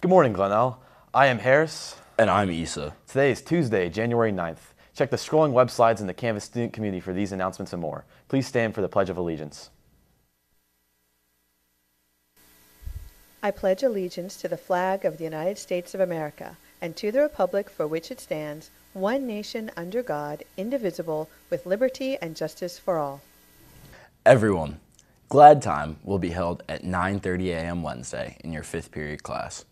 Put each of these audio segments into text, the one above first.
Good morning, Glenelg. I am Harris. And I'm Issa. Today is Tuesday, January 9th. Check the scrolling web slides in the Canvas student community for these announcements and more. Please stand for the Pledge of Allegiance. I pledge allegiance to the flag of the United States of America and to the republic for which it stands, one nation under God, indivisible, with liberty and justice for all. Everyone, Glad Time will be held at 9:30 a.m. Wednesday in your 5th period class.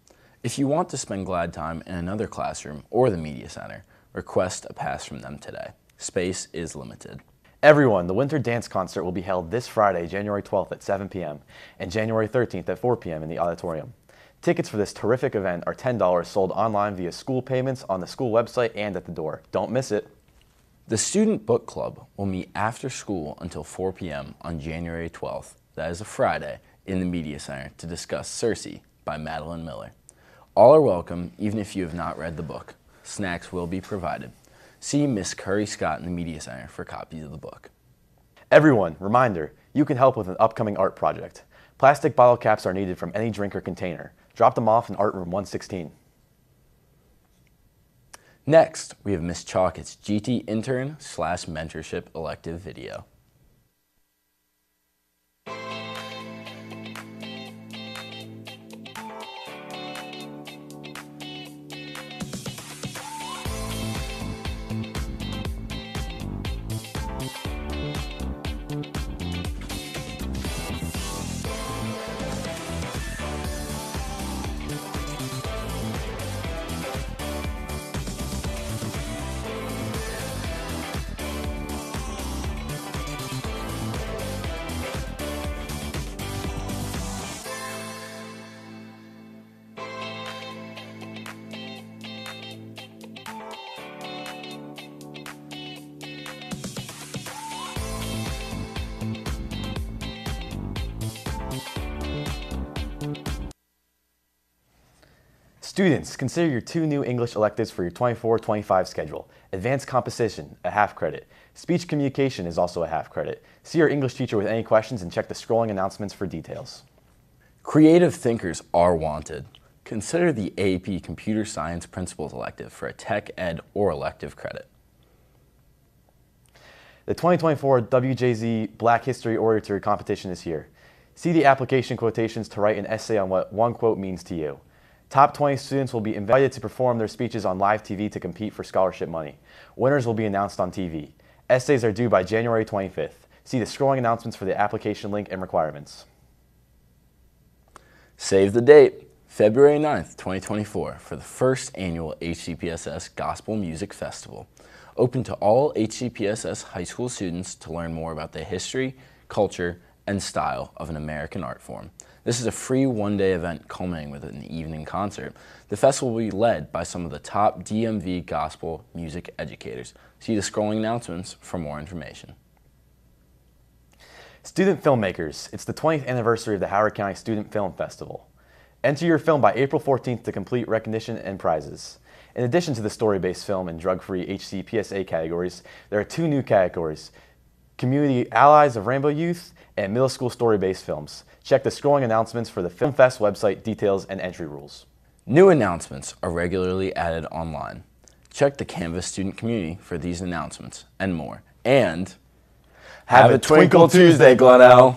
If you want to spend Glad Time in another classroom or the media center, request a pass from them today. Space is limited. Everyone, the Winter Dance Concert will be held this Friday, January 12th at 7 p.m. and January 13th at 4 p.m. in the auditorium. Tickets for this terrific event are $10 sold online via school payments on the school website and at the door. Don't miss it. The Student Book Club will meet after school until 4 p.m. on January 12th, that is a Friday, in the Media Center to discuss Circe by Madeline Miller. All are welcome, even if you have not read the book. Snacks will be provided. See Miss Curry Scott in the Media Center for copies of the book. Everyone, reminder, you can help with an upcoming art project. Plastic bottle caps are needed from any drink or container. Drop them off in Art Room 116. Next, we have Miss Chalkett's GT intern slash mentorship elective video. Students, consider your two new English electives for your 24-25 schedule. Advanced Composition, a half credit. Speech Communication is also a half credit. See your English teacher with any questions and check the scrolling announcements for details. Creative thinkers are wanted. Consider the AP Computer Science Principles elective for a tech ed or elective credit. The 2024 WJZ Black History Oratory Competition is here. See the application quotations to write an essay on what one quote means to you. Top 20 students will be invited to perform their speeches on live TV to compete for scholarship money. Winners will be announced on TV. Essays are due by January 25th. See the scrolling announcements for the application link and requirements. Save the date, February 9th, 2024, for the first annual HCPSS Gospel Music Festival. Open to all HCPSS high school students to learn more about the history, culture, and style of an American art form. This is a free one-day event culminating with an evening concert. The festival will be led by some of the top DMV gospel music educators. See the scrolling announcements for more information. Student filmmakers, it's the 20th anniversary of the Howard County Student Film Festival. Enter your film by April 14th to complete recognition and prizes. In addition to the story-based film and drug-free HCPSA categories, there are two new categories, Community Allies of Rainbow Youth and Middle School Story-Based Films. Check the scrolling announcements for the Film Fest website details and entry rules. New announcements are regularly added online. Check the Canvas student community for these announcements and more. And have, have a Twinkle Tuesday, Glenelg!